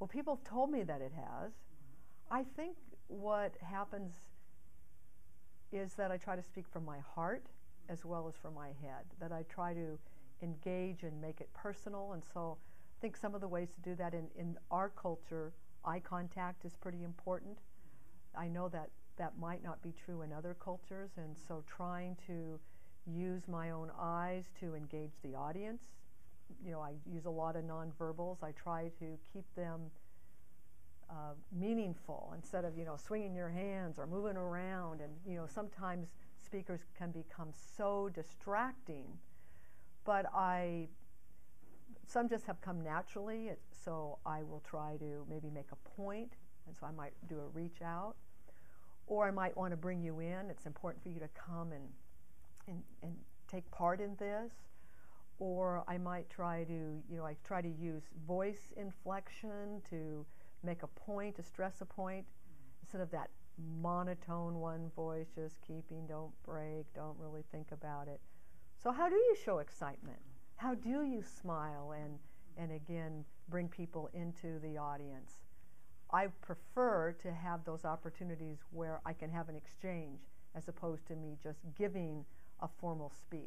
Well, people have told me that it has. I think what happens is that I try to speak from my heart as well as from my head, that I try to engage and make it personal. And so I think some of the ways to do that in, in our culture, eye contact is pretty important. I know that that might not be true in other cultures, and so trying to use my own eyes to engage the audience. You know, I use a lot of nonverbals. I try to keep them uh, meaningful instead of you know swinging your hands or moving around. And you know, sometimes speakers can become so distracting. But I, some just have come naturally. So I will try to maybe make a point, and so I might do a reach out or I might want to bring you in. It's important for you to come and, and, and take part in this. I might try to, you know, I try to use voice inflection to make a point, to stress a point, instead of that monotone one voice, just keeping, don't break, don't really think about it. So how do you show excitement? How do you smile and, and again, bring people into the audience? I prefer to have those opportunities where I can have an exchange as opposed to me just giving a formal speech.